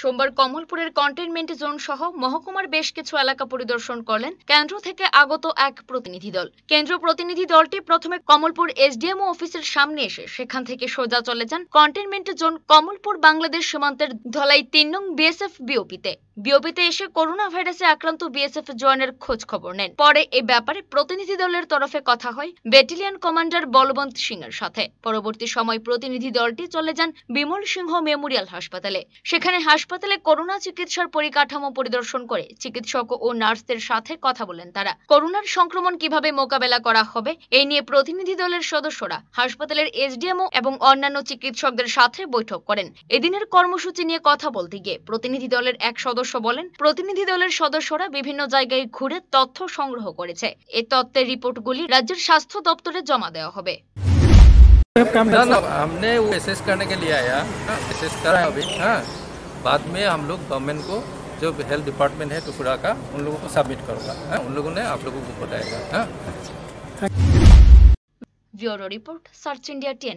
সোমবার কমলপুরের containment zone সহ মহকুমার বেশ কিছু এলাকা পরিদর্শন করলেন কেন্দ্র থেকে আগত এক প্রতিনিধি দল। কেন্দ্রীয় প্রতিনিধি দলটি প্রথমে কমলপুর এসডিএমও অফিসের সামনে এসে সেখান থেকে সোজা চলে যান কন্টেনমেন্ট জোন কমলপুর বাংলাদেশ সীমান্তের ধলাই তিন নং বিএসএফ বিওপিতে। বিওপিতে এসে করোনা ভাইরাসে আক্রান্ত বিএসএফ জওয়ানের খোঁজ খবর নেন। পরে এ ব্যাপারে প্রতিনিধি দলের তরফে কথা হয় ব্যাটালিয়ন কমান্ডার বলবন্ত সিং এর সাথে। পরবর্তী সময় প্রতিনিধি দলটি চলে যান বিমল সিংহ মেমোরিয়াল হাসপাতালে। সেখানে হাসপাতালে করোনা চিকিৎসার পরিকাঠামো পরিদর্শন করে চিকিৎসক ও নার্সদের সাথে কথা বলেন তারা করোনার সংক্রমণ কিভাবে মোকাবেলা করা হবে এই নিয়ে প্রতিনিধি দলের সদস্যরা হাসপাতালের এসডিএমও এবং অন্যান্য চিকিৎসকদের সাথে বৈঠক করেন এদিনের কর্মসূচি নিয়ে কথা বলতে গিয়ে প্রতিনিধি দলের এক সদস্য বলেন প্রতিনিধি দলের সদস্যরা বিভিন্ন জায়গায় ঘুরে তথ্য সংগ্রহ করেছে এই তথ্যের রিপোর্টগুলি রাজ্যের স্বাস্থ্য দপ্তরে জমা দেওয়া হবে ना ना हमने वो एसेस करने के लिए आया एसेस करा अभी हाँ बाद में हम लोग गवर्नमेंट को जो हेल्थ डिपार्टमेंट है टुकड़ा का, उन लोगों को सबमिट करूँगा। हाँ, उन लोगों ने आप लोगों को बताएगा हाँ। Bureau report, search India T